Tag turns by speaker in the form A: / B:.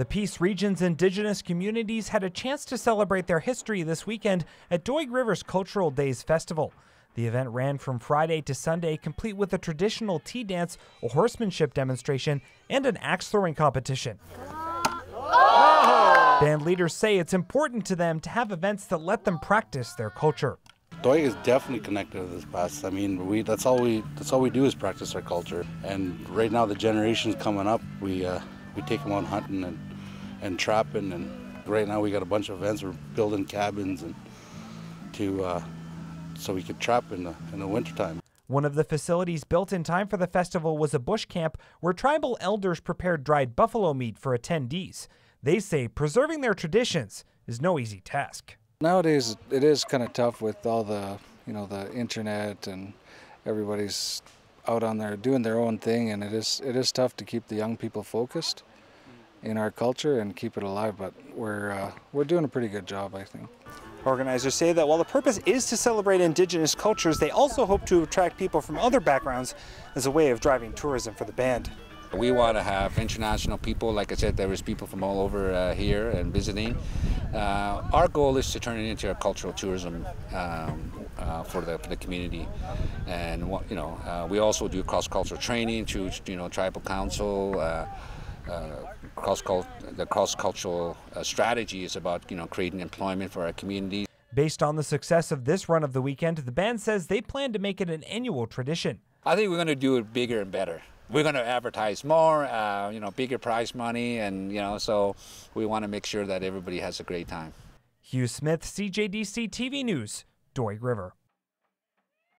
A: The Peace Region's indigenous communities had a chance to celebrate their history this weekend at Doig River's Cultural Days Festival. The event ran from Friday to Sunday, complete with a traditional tea dance, a horsemanship demonstration, and an axe throwing competition. Band leaders say it's important to them to have events that let them practice their culture.
B: Doig is definitely connected to this past. I mean, we that's all we that's all we do is practice our culture. And right now, the generations coming up, we uh, we take them out hunting and and trapping. And right now, we got a bunch of events. We're building cabins and to uh, so we could trap in the in the wintertime.
A: One of the facilities built in time for the festival was a bush camp where tribal elders prepared dried buffalo meat for attendees. They say preserving their traditions is no easy task.
C: Nowadays, it is kind of tough with all the, you know, the internet and everybody's out on there doing their own thing, and it is it is tough to keep the young people focused in our culture and keep it alive. But we're uh, we're doing a pretty good job, I think.
A: Organizers say that while the purpose is to celebrate Indigenous cultures, they also hope to attract people from other backgrounds as a way of driving tourism for the band.
D: We want to have international people. Like I said, there is people from all over uh, here and visiting. Uh, our goal is to turn it into a cultural tourism um, uh, for, the, for the community, and you know, uh, we also do cross-cultural training to you know tribal council. Uh, uh, cross the cross-cultural strategy is about you know creating employment for our community.
A: Based on the success of this run of the weekend, the band says they plan to make it an annual tradition.
D: I think we're going to do it bigger and better we're going to advertise more, uh, you know, bigger prize money, and you know, so we want to make sure that everybody has a great time.
A: Hugh Smith, CJDC TV News, Doig River.